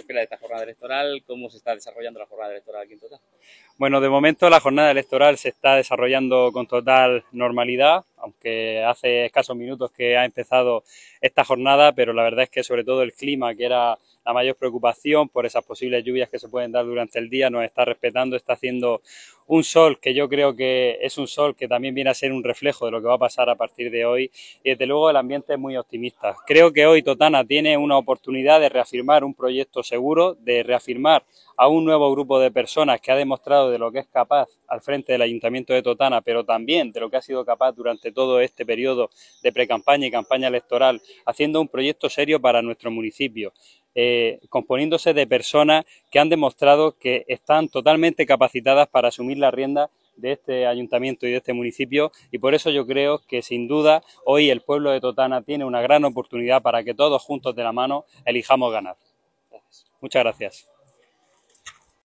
¿Qué espera de esta jornada electoral? ¿Cómo se está desarrollando la jornada electoral aquí en Total? Bueno, de momento la jornada electoral se está desarrollando con total normalidad, aunque hace escasos minutos que ha empezado esta jornada, pero la verdad es que sobre todo el clima, que era la mayor preocupación por esas posibles lluvias que se pueden dar durante el día, nos está respetando, está haciendo un sol que yo creo que es un sol que también viene a ser un reflejo de lo que va a pasar a partir de hoy y desde luego el ambiente es muy optimista. Creo que hoy Totana tiene una oportunidad de reafirmar un proyecto seguro, de reafirmar a un nuevo grupo de personas que ha demostrado de lo que es capaz al frente del Ayuntamiento de Totana, pero también de lo que ha sido capaz durante todo este periodo de precampaña y campaña electoral, haciendo un proyecto serio para nuestro municipio. Eh, componiéndose de personas que han demostrado que están totalmente capacitadas para asumir la rienda de este ayuntamiento y de este municipio y por eso yo creo que sin duda hoy el pueblo de Totana tiene una gran oportunidad para que todos juntos de la mano elijamos ganar. Muchas gracias.